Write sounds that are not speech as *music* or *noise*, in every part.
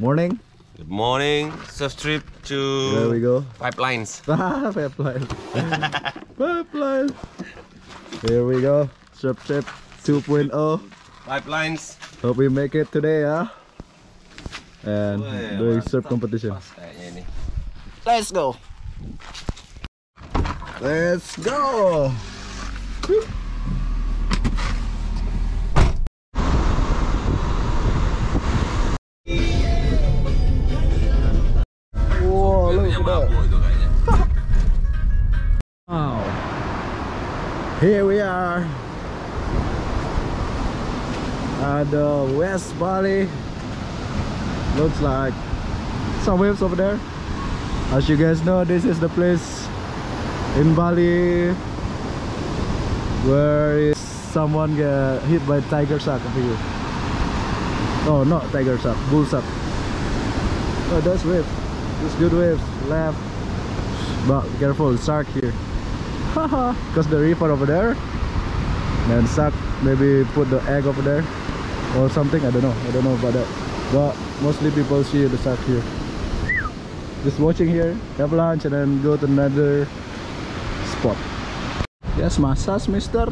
Morning. Good morning. Surf trip to There we go. pipelines. *laughs* Ah, pipeline. pipeline. Here we go. Surf trip 2.0. Pipelines. Hope we make it today, huh? And Weh, doing surf competition. Pas kayaknya ini. Let's go. Let's go. The West Bali. Looks like some waves over there. As you guys know, this is the place in Bali where is someone get hit by tiger shark over here. Oh, not tiger shark, bull shark. Oh, that's wave. That's good waves. Left. But careful, shark here. *laughs* Haha, Because the reaper over there. Then shark maybe put the egg over there or something. I don't know. I don't know about that. But mostly people see the shark here. Just watching here, have lunch, and then go to another spot. Yes, massage, mister.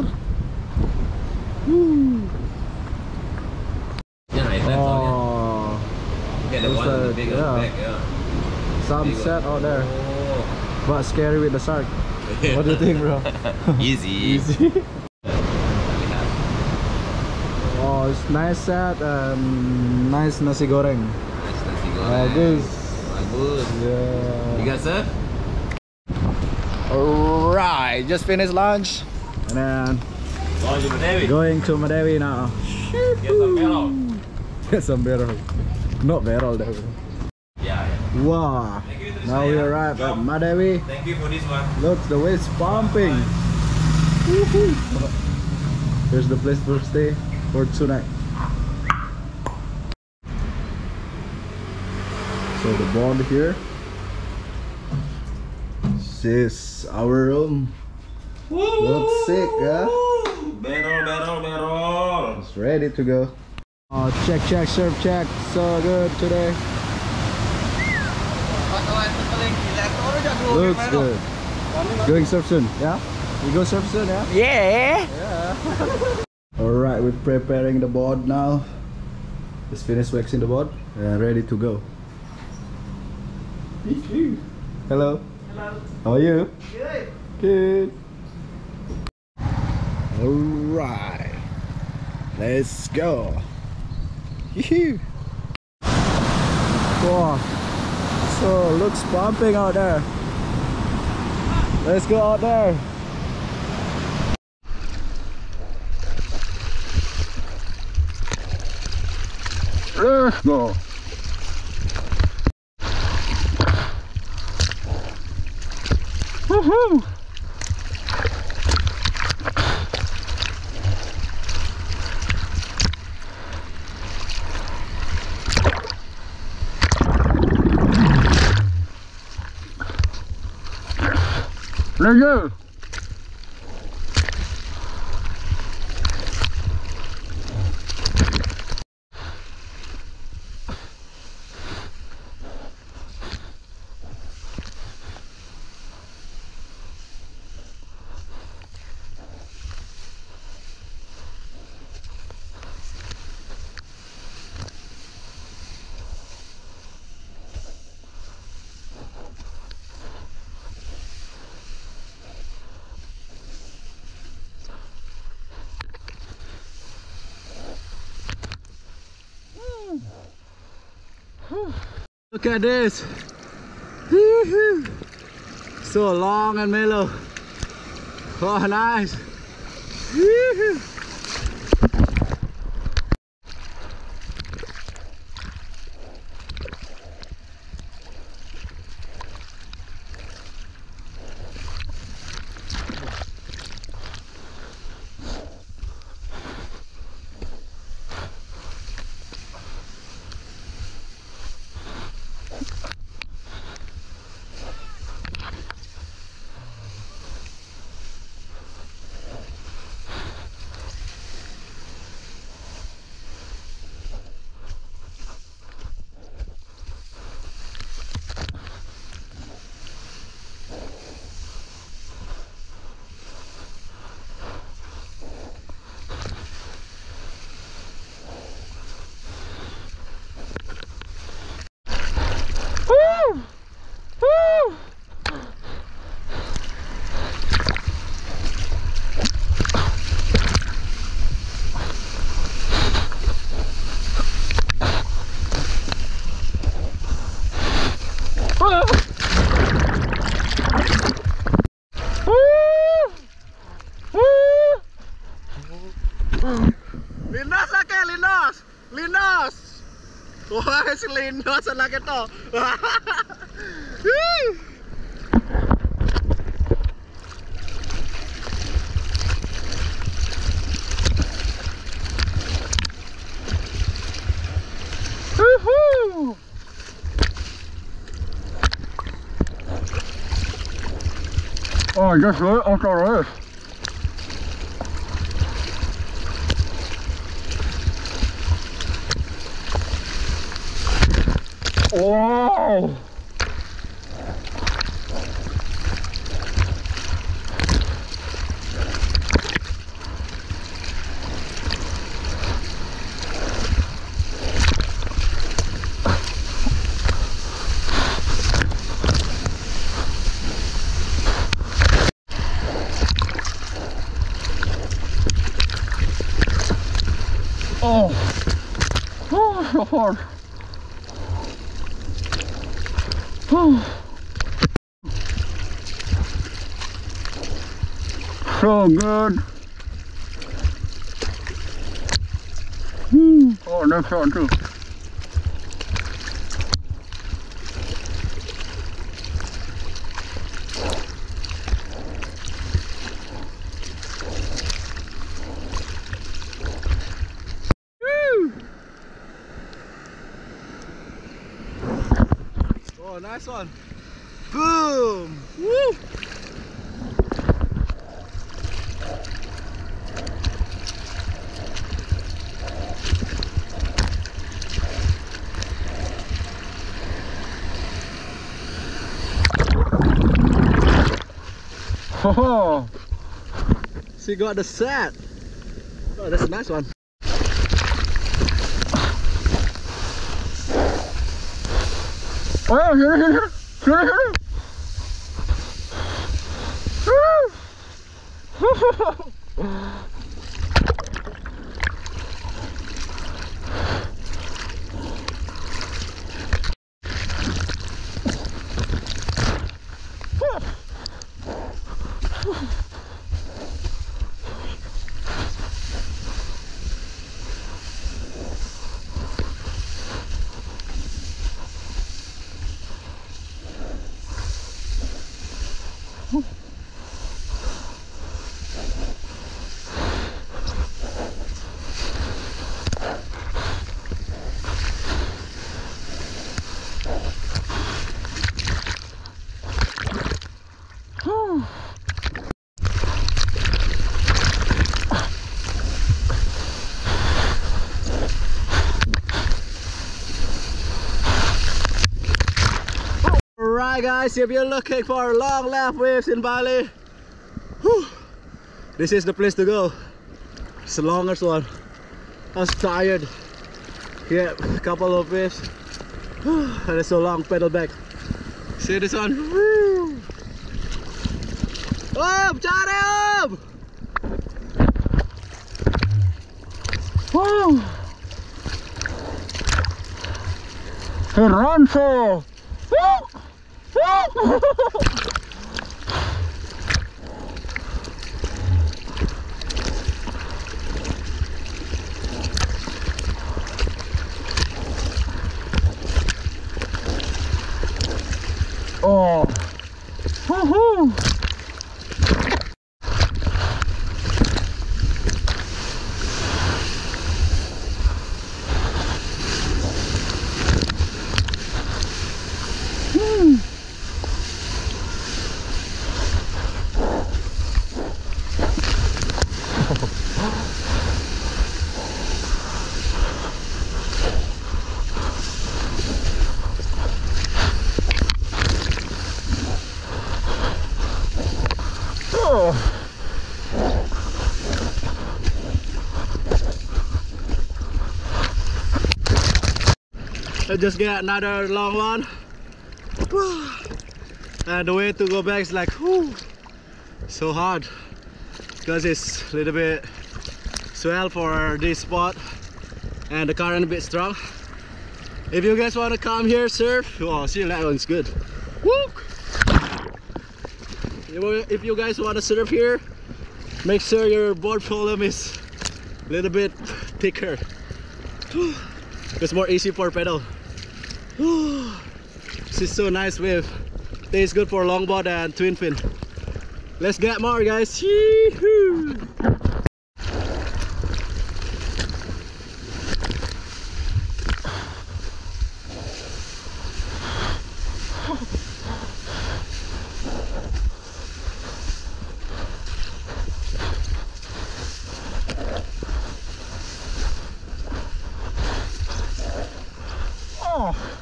Woo. Ini high tide soalnya. Oh, Ini ada one like- big yeah. back sunset out there. Oh. But scary with the shark. *laughs* What do you think, bro? *laughs* Easy. *laughs* Easy. Lihat. Oh, it's nice set and um, nice nasi goreng. Nice nasi goreng. Bagus. Ah, Bagus. Ah, you Yeah. got surf? Alright, just finished lunch and then Oh, you Dewi. going to Medewi now. Get some barrel. Get some barrel. Not barrel though. Ya, ya. Wow. Thank you to Now we saya. arrived at Medewi. Thank you for this one. Look, the waves pumping. Woohoo. Here's the place to stay for tonight. So the bond here. This is our room. Looks sick, huh? Barrel, barrel, barrel. It's ready to go. Oh, check, check, surf check. So good today. Looks good. Going surf soon, yeah? You go surf soon, yeah? Yeah. Yeah. *laughs* Alright, we're preparing the board now. Just finished waxing the board and ready to go. Hello. Hello. How are you? Good. Good. Alright. Let's go. Wow. So looks pumping out there. Let's go out there. Go. Woohoo! Let's go. Look at this. So long and mellow. Oh, nice. Lindas lagi, lindas. Lindas. Wah, si lindas lagi to. Ah, Woohoo! Oh, I guess right after this. Wow! Oh! Oh, so hard. Oh. So good. Hmm. Oh, next one too. Oh, nice one. Boom! Woo! Oh, She got the set. Oh, that's a nice one. oh here, here, here, here, here. *laughs* Guys, if you're looking for long left waves in Bali, whew, this is the place to go. It's the longest one. I was tired. Yeah, a couple of waves. Whew, *sighs* and it's so long, pedal back. See this one? Up, cari up! Woo! Woo! Woo! Oh! *laughs* Oh! Let's just get another long one. And the way to go back is like, whew, so hard. Because it's a little bit swell for this spot. And the current a bit strong. If you guys want to come here surf, oh, see that one's good. Woo! If you guys want to surf here, make sure your board volume is a little bit thicker. *sighs* It's more easy for pedal. *sighs* this is so nice wave. Tastes good for longboard and twin fin. Let's get more guys. Yee-hoo. Oh.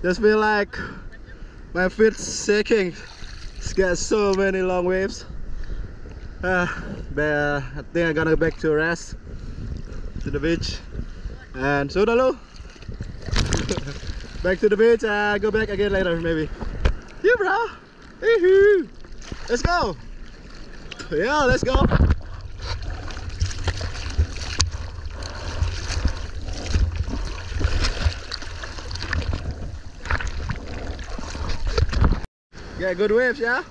Just feel like my feet shaking. It's got so many long waves. Uh, but uh, I think I'm gonna go back to rest to the beach. And so hello. *laughs* back to the beach and go back again later maybe. Yeah bro. Let's go. Yeah, let's go. Yeah, good waves, yeah?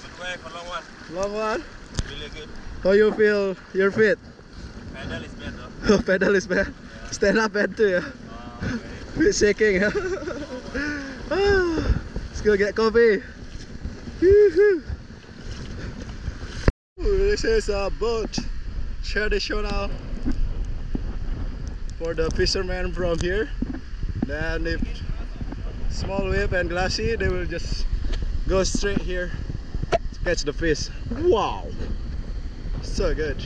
Good way for long one. Long one. Really good. How you feel your feet? Pedal is better. *laughs* Pedal is bad. Stand up bad too, yeah? Oh. Feet shaking, yeah? Ah, Let's go get coffee. This is a boat traditional for the fishermen from here. Then if small wave and glassy, they will just go straight here to catch the fish. Wow, so good.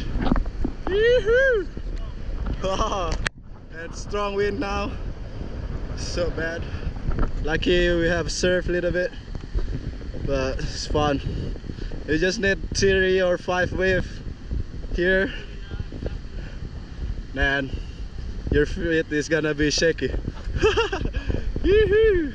Wow. *laughs* and strong wind now. So bad. Lucky we have surf a little bit, but it's fun. You just need three or five wave here, Man, your feet is gonna be shaky. *laughs* Yoo-hoo!